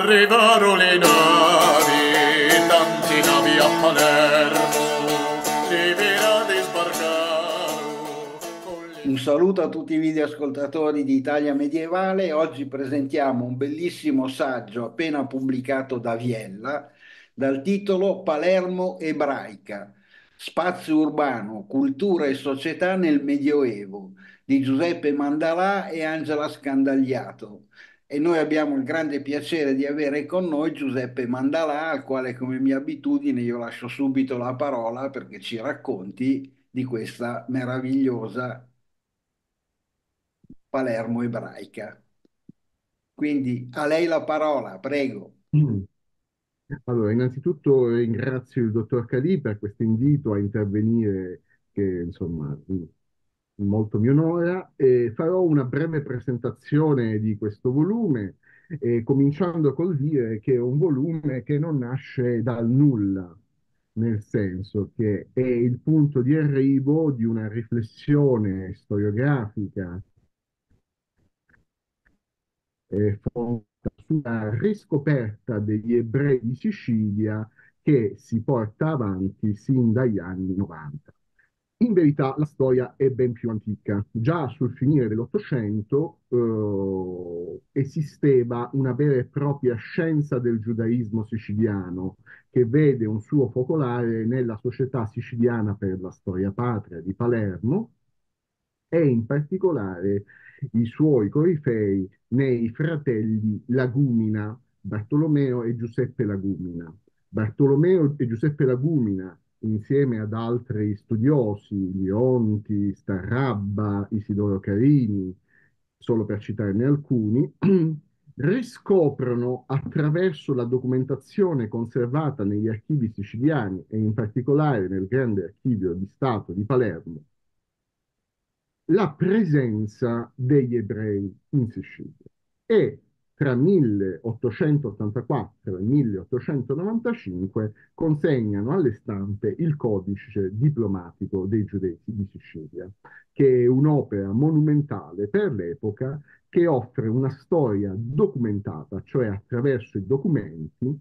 Arrivarono le navi, tanti navi a Palermo, e verrà Un saluto a tutti i videoascoltatori di Italia Medievale. Oggi presentiamo un bellissimo saggio appena pubblicato da Viella dal titolo Palermo ebraica, spazio urbano, cultura e società nel Medioevo di Giuseppe Mandalà e Angela Scandagliato e noi abbiamo il grande piacere di avere con noi Giuseppe Mandalà, al quale come mia abitudine io lascio subito la parola perché ci racconti di questa meravigliosa Palermo ebraica. Quindi a lei la parola, prego. Allora, innanzitutto ringrazio il dottor Calì per questo invito a intervenire che insomma molto mi onora, e farò una breve presentazione di questo volume, eh, cominciando col dire che è un volume che non nasce dal nulla, nel senso che è il punto di arrivo di una riflessione storiografica eh, sulla riscoperta degli ebrei di Sicilia che si porta avanti sin dagli anni 90. In verità la storia è ben più antica. Già sul finire dell'Ottocento eh, esisteva una vera e propria scienza del giudaismo siciliano che vede un suo focolare nella Società siciliana per la storia patria di Palermo e in particolare i suoi corifei nei fratelli Lagumina, Bartolomeo e Giuseppe Lagumina. Bartolomeo e Giuseppe Lagumina insieme ad altri studiosi, Lionti, Starrabba, Isidoro Carini, solo per citarne alcuni, riscoprono attraverso la documentazione conservata negli archivi siciliani e in particolare nel grande archivio di Stato di Palermo la presenza degli ebrei in Sicilia. E tra 1884 e 1895 consegnano alle stampe il codice diplomatico dei giudei di Sicilia, che è un'opera monumentale per l'epoca che offre una storia documentata, cioè attraverso i documenti,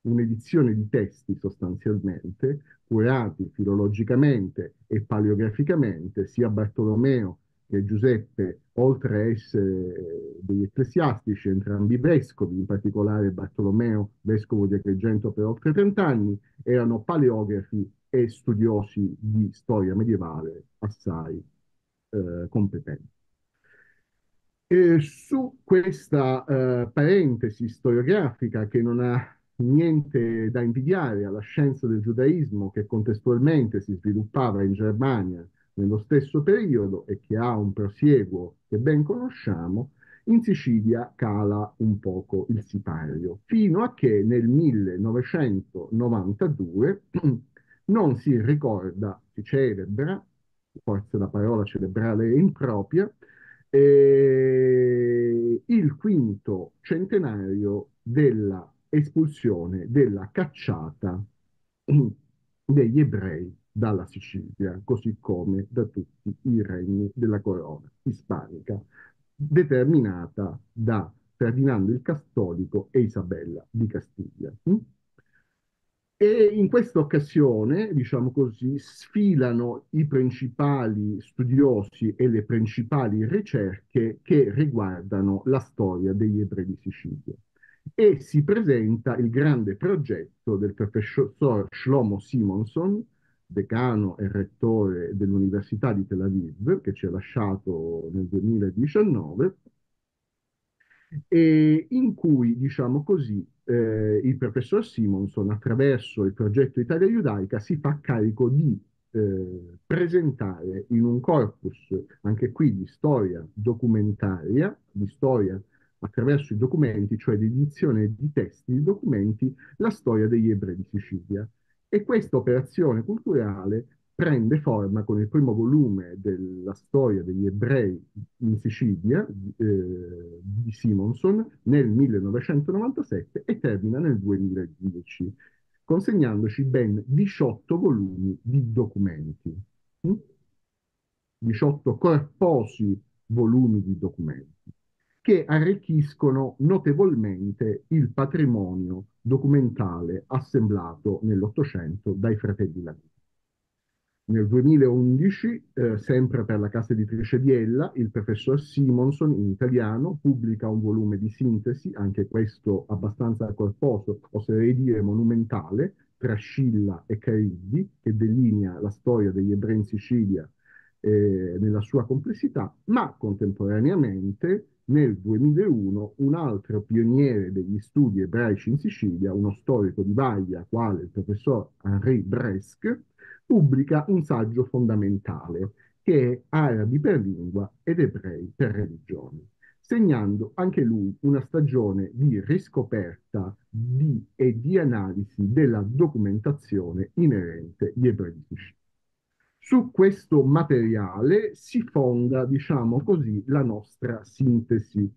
un'edizione di testi sostanzialmente, curati filologicamente e paleograficamente, sia Bartolomeo che Giuseppe, oltre a essere degli ecclesiastici, entrambi vescovi, in particolare Bartolomeo, vescovo di Agrigento per oltre 30 anni, erano paleografi e studiosi di storia medievale assai eh, competenti. E su questa eh, parentesi storiografica che non ha niente da invidiare alla scienza del giudaismo che contestualmente si sviluppava in Germania nello stesso periodo e che ha un prosieguo che ben conosciamo, in Sicilia cala un poco il sipario, fino a che nel 1992 non si ricorda, si celebra, forse la parola celebrale è impropria, eh, il quinto centenario della espulsione, della cacciata degli ebrei dalla Sicilia, così come da tutti i regni della corona ispanica, determinata da Ferdinando il Cattolico e Isabella di Castiglia. E in questa occasione, diciamo così, sfilano i principali studiosi e le principali ricerche che riguardano la storia degli ebrei di Sicilia e si presenta il grande progetto del professor Shlomo Simonson, decano e rettore dell'Università di Tel Aviv, che ci ha lasciato nel 2019, e in cui, diciamo così, eh, il professor Simonson, attraverso il progetto Italia Giudaica, si fa carico di eh, presentare in un corpus, anche qui di storia documentaria, di storia attraverso i documenti, cioè l'edizione di testi di documenti, la storia degli ebrei di Sicilia. E questa operazione culturale prende forma con il primo volume della storia degli ebrei in Sicilia eh, di Simonson nel 1997 e termina nel 2010, consegnandoci ben 18 volumi di documenti. 18 corposi volumi di documenti che arricchiscono notevolmente il patrimonio documentale assemblato nell'Ottocento dai fratelli Lamini. Nel 2011, eh, sempre per la casa editrice Biella, il professor Simonson, in italiano, pubblica un volume di sintesi, anche questo abbastanza corposo, oserei dire monumentale, tra Scilla e Cariddi, che delinea la storia degli ebrei in Sicilia eh, nella sua complessità, ma contemporaneamente nel 2001 un altro pioniere degli studi ebraici in Sicilia, uno storico di Vaglia, quale il professor Henri Bresque, pubblica un saggio fondamentale che è Arabi per lingua ed ebrei per religione, segnando anche lui una stagione di riscoperta di, e di analisi della documentazione inerente agli ebrei di Sicilia. Su questo materiale si fonda, diciamo così, la nostra sintesi,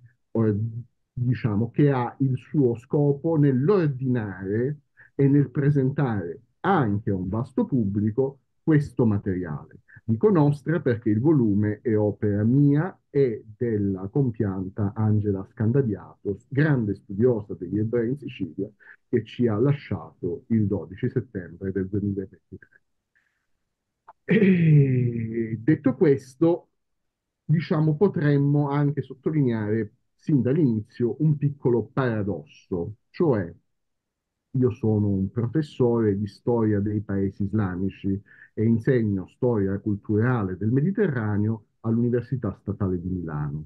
diciamo, che ha il suo scopo nell'ordinare e nel presentare anche a un vasto pubblico questo materiale. Dico nostra perché il volume è opera mia e della compianta Angela Scandadiato, grande studiosa degli ebrei in Sicilia, che ci ha lasciato il 12 settembre del 2023. E detto questo, diciamo, potremmo anche sottolineare sin dall'inizio un piccolo paradosso, cioè io sono un professore di storia dei paesi islamici e insegno storia culturale del Mediterraneo all'Università Statale di Milano.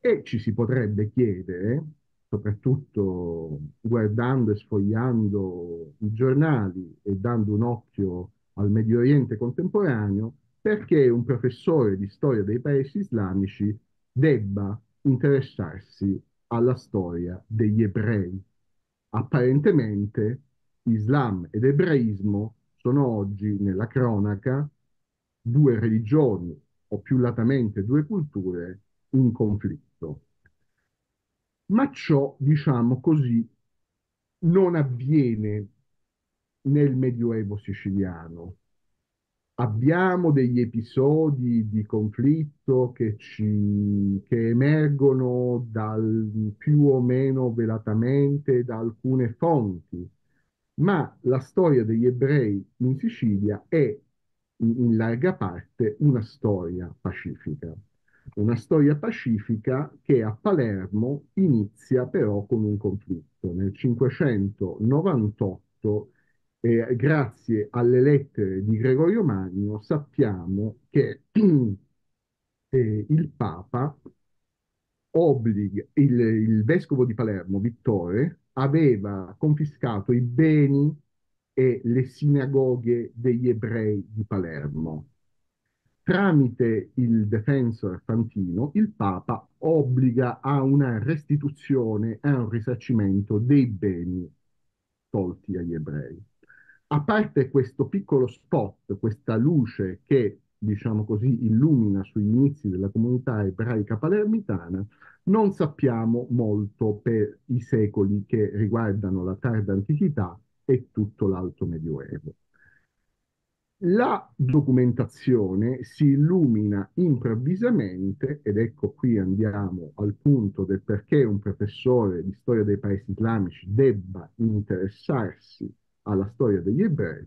E ci si potrebbe chiedere, soprattutto guardando e sfogliando i giornali e dando un occhio al Medio Oriente contemporaneo perché un professore di storia dei paesi islamici debba interessarsi alla storia degli ebrei. Apparentemente Islam ed ebraismo sono oggi nella cronaca due religioni o più latamente due culture in conflitto. Ma ciò, diciamo così, non avviene nel Medioevo siciliano. Abbiamo degli episodi di conflitto che, ci, che emergono dal, più o meno velatamente da alcune fonti, ma la storia degli ebrei in Sicilia è in, larga parte una storia pacifica. Una storia pacifica che a Palermo inizia però con un conflitto. Nel 598 eh, grazie alle lettere di Gregorio Magno sappiamo che eh, il Papa obbliga, il, il vescovo di Palermo, Vittore, aveva confiscato i beni e le sinagoghe degli ebrei di Palermo. Tramite il defensor Fantino, il Papa obbliga a una restituzione, a un risarcimento dei beni tolti agli ebrei a parte questo piccolo spot, questa luce che, diciamo così, illumina sugli inizi della comunità ebraica palermitana, non sappiamo molto per i secoli che riguardano la tarda antichità e tutto l'alto medioevo. La documentazione si illumina improvvisamente, ed ecco qui andiamo al punto del perché un professore di storia dei paesi islamici debba interessarsi alla storia degli ebrei,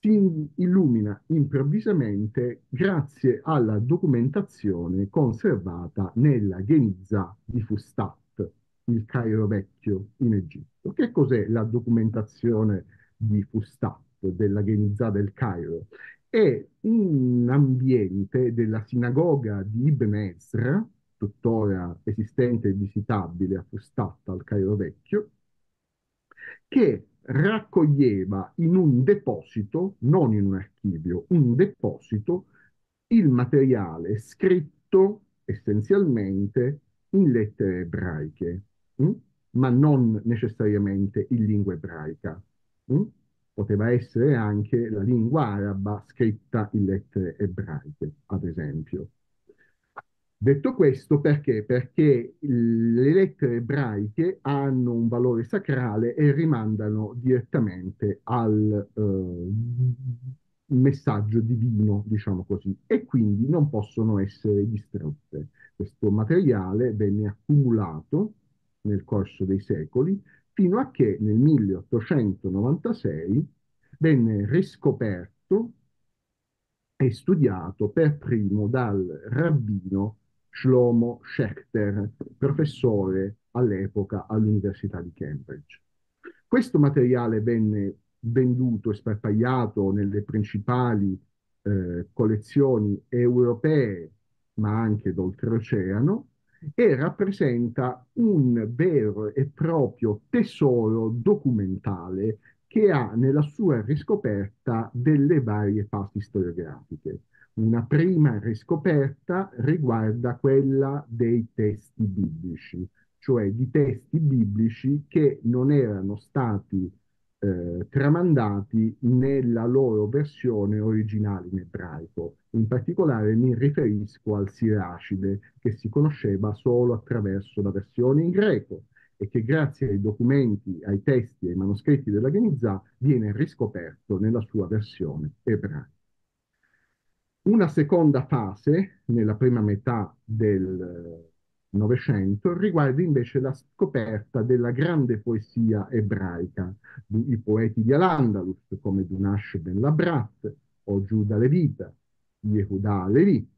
si illumina improvvisamente grazie alla documentazione conservata nella Geniza di Fustat, il Cairo vecchio in Egitto. Che cos'è la documentazione di Fustat, della Geniza del Cairo? È un ambiente della sinagoga di Ibn Ezra, tuttora esistente e visitabile a Fustat al Cairo vecchio, che raccoglieva in un deposito, non in un archivio, un deposito, il materiale scritto essenzialmente in lettere ebraiche, mh? Hm? ma non necessariamente in lingua ebraica. Mh? Hm? Poteva essere anche la lingua araba scritta in lettere ebraiche, ad esempio. Detto questo perché? Perché le lettere ebraiche hanno un valore sacrale e rimandano direttamente al, eh, messaggio divino, diciamo così, e quindi non possono essere distrutte. Questo materiale venne accumulato nel corso dei secoli fino a che nel 1896 venne riscoperto e studiato per primo dal rabbino Shlomo Schechter, professore all'epoca all'Università di Cambridge. Questo materiale venne venduto e sparpagliato nelle principali eh, collezioni europee, ma anche d'oltreoceano, e rappresenta un vero e proprio tesoro documentale che ha nella sua riscoperta delle varie fasi storiografiche. Una prima riscoperta riguarda quella dei testi biblici, cioè di testi biblici che non erano stati eh, tramandati nella loro versione originale in ebraico. In particolare mi riferisco al Siracide, che si conosceva solo attraverso la versione in greco e che grazie ai documenti, ai testi e ai manoscritti della Genizzà viene riscoperto nella sua versione ebraica. Una seconda fase, nella prima metà del Novecento riguarda invece la scoperta della grande poesia ebraica, i poeti di Al-Andalus come Dunash ben Labrat o Giuda Levita, Yehuda Levi,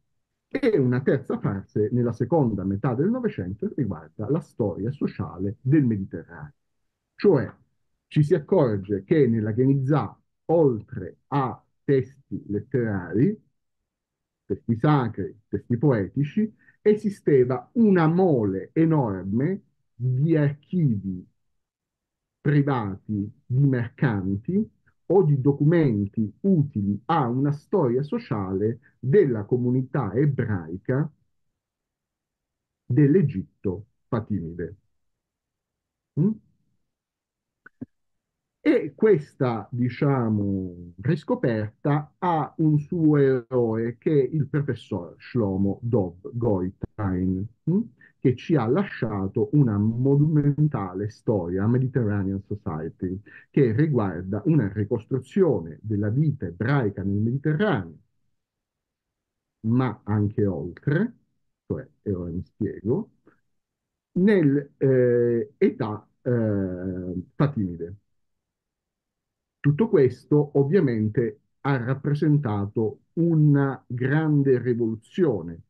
e una terza fase nella seconda metà del Novecento riguarda la storia sociale del Mediterraneo. Cioè ci si accorge che nella Genizzà, oltre a testi letterari, testi sacri, testi poetici, esisteva una mole enorme di archivi privati di mercanti o di documenti utili a una storia sociale della comunità ebraica dell'Egitto fatimide. Mm? E questa, diciamo, riscoperta ha un suo eroe che è il professor Shlomo Dov Goitain, hm? che ci ha lasciato una monumentale storia, Mediterranean Society, che riguarda una ricostruzione della vita ebraica nel Mediterraneo, ma anche oltre, cioè, e ora mi spiego, nell'età eh, eh, fatimide. Tutto questo ovviamente ha rappresentato una grande rivoluzione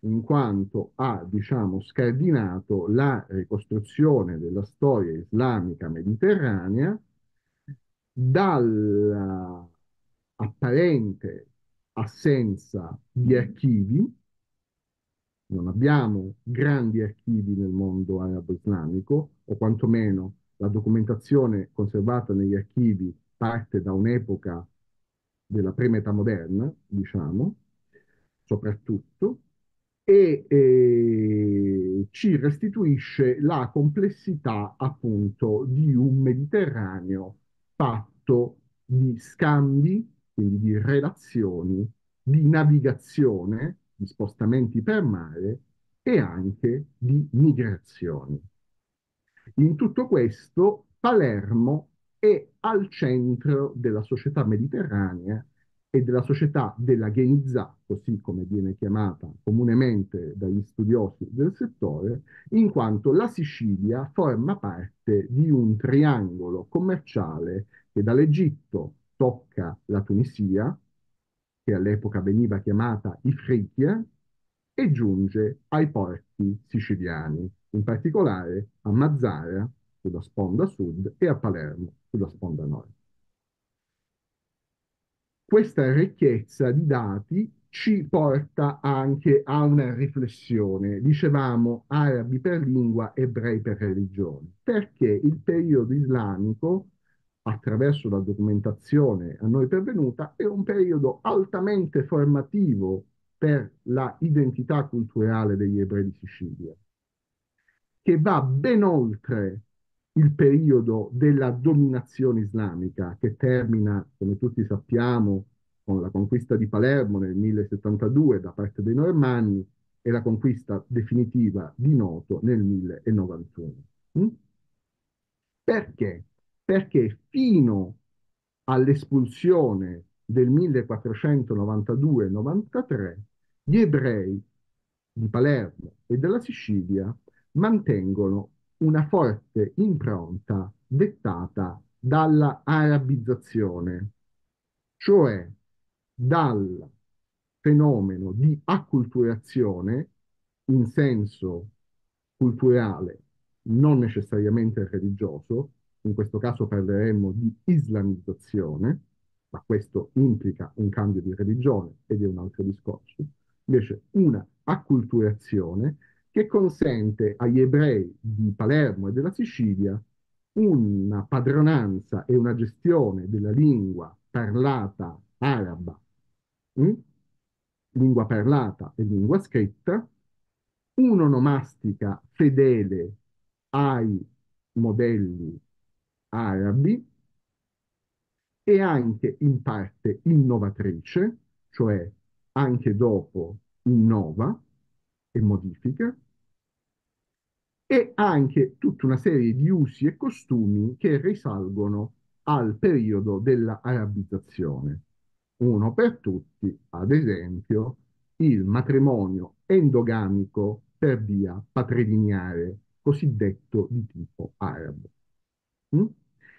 in quanto ha, diciamo, scardinato la ricostruzione della storia islamica mediterranea dall'apparente assenza di archivi, non abbiamo grandi archivi nel mondo arabo-islamico, o quantomeno la documentazione conservata negli archivi parte da un'epoca della prima età moderna, diciamo, soprattutto, e eh, ci restituisce la complessità appunto di un Mediterraneo fatto di scambi, quindi di relazioni, di navigazione, di spostamenti per mare e anche di migrazioni. In tutto questo Palermo è al centro della società mediterranea e della società della Genizzà, così come viene chiamata comunemente dagli studiosi del settore, in quanto la Sicilia forma parte di un triangolo commerciale che dall'Egitto tocca la Tunisia, che all'epoca veniva chiamata Ifriqia, e giunge ai porti siciliani, in particolare a Mazzara, sulla sponda sud, e a Palermo, sulla sponda nord. Questa ricchezza di dati ci porta anche a una riflessione. Dicevamo arabi per lingua, ebrei per religione, perché il periodo islamico, attraverso la documentazione a noi pervenuta, è un periodo altamente formativo per la identità culturale degli ebrei di Sicilia, che va ben oltre il periodo della dominazione islamica che termina, come tutti sappiamo, con la conquista di Palermo nel 1072 da parte dei Normanni e la conquista definitiva di Noto nel 1091. Mm? Perché? Perché fino all'espulsione del 1492-93 gli ebrei di Palermo e della Sicilia mantengono una forte impronta dettata dalla arabizzazione, cioè dal fenomeno di acculturazione in senso culturale, non necessariamente religioso, in questo caso parleremmo di islamizzazione, ma questo implica un cambio di religione ed è un altro discorso, invece una acculturazione che consente agli ebrei di Palermo e della Sicilia una padronanza e una gestione della lingua parlata araba, mh? Hm? lingua parlata e lingua scritta, un'onomastica fedele ai modelli arabi e anche in parte innovatrice, cioè anche dopo innova e modifica, e anche tutta una serie di usi e costumi che risalgono al periodo della arabizzazione. Uno per tutti, ad esempio, il matrimonio endogamico per via patrilineare, cosiddetto di tipo arabo. Mm?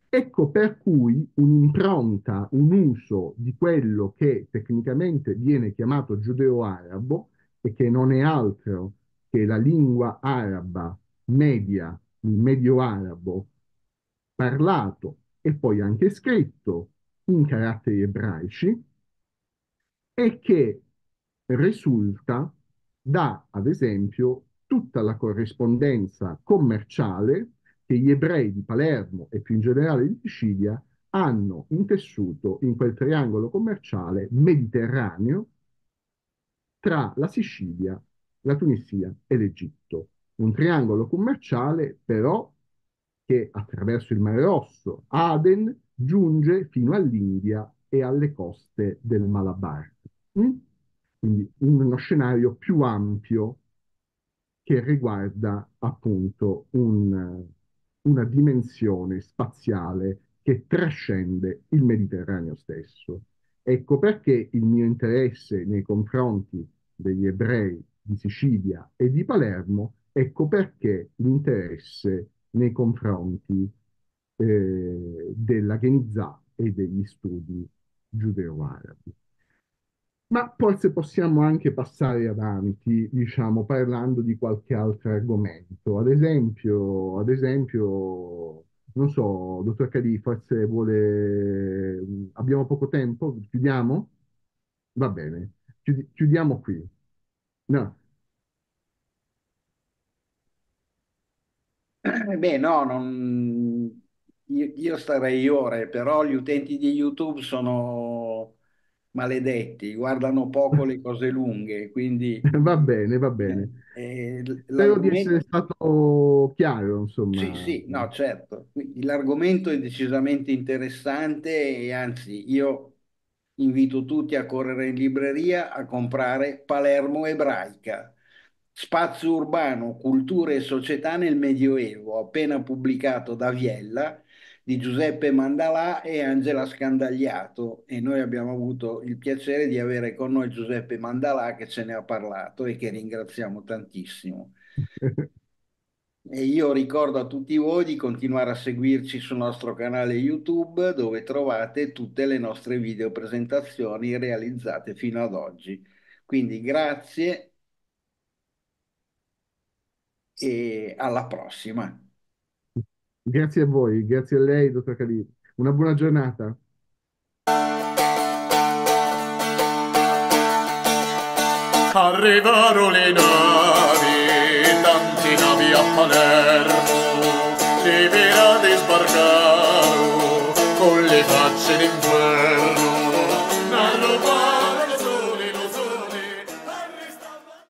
Ecco per cui un'impronta, un uso di quello che tecnicamente viene chiamato giudeo-arabo e che non è altro che la lingua araba media, il medio arabo, parlato e poi anche scritto in caratteri ebraici, e che risulta da, ad esempio, tutta la corrispondenza commerciale che gli ebrei di Palermo e più in generale di Sicilia hanno intessuto in quel triangolo commerciale mediterraneo tra la Sicilia, la Tunisia e l'Egitto. Un triangolo commerciale però che attraverso il Mare Rosso, Aden, giunge fino all'India e alle coste del Malabar. Mm? Quindi uno scenario più ampio che riguarda appunto un, una dimensione spaziale che trascende il Mediterraneo stesso. Ecco perché il mio interesse nei confronti degli ebrei di Sicilia e di Palermo, ecco perché l'interesse nei confronti eh, della Genizzà e degli studi giudeo-arabi. Ma forse possiamo anche passare avanti, diciamo, parlando di qualche altro argomento. Ad esempio, ad esempio, non so, dottor Cadì, forse vuole... Abbiamo poco tempo? Chiudiamo? Va bene, Chiudi- chiudiamo qui. No. Eh, beh, no, non... io, io starei ore, però gli utenti di YouTube sono maledetti, guardano poco le cose lunghe, quindi Va bene, va eh, bene. eh, Spero di essere stato chiaro, Sì, insomma. sì, no, certo. L'argomento è decisamente interessante e anzi io invito tutti a correre in libreria a comprare Palermo Ebraica, Spazio urbano, cultura e società nel Medioevo, appena pubblicato da Viella di Giuseppe Mandalà e Angela Scandagliato e noi abbiamo avuto il piacere di avere con noi Giuseppe Mandalà che ce ne ha parlato e che ringraziamo tantissimo. E io ricordo a tutti voi di continuare a seguirci sul nostro canale YouTube dove trovate tutte le nostre video presentazioni realizzate fino ad oggi. Quindi grazie e alla prossima. Grazie a voi, grazie a lei, dottor Cadì. Una buona giornata. Arrivarono le navi, tanti navi a Palermo, le verade sbarcarono con le facce d'inferno.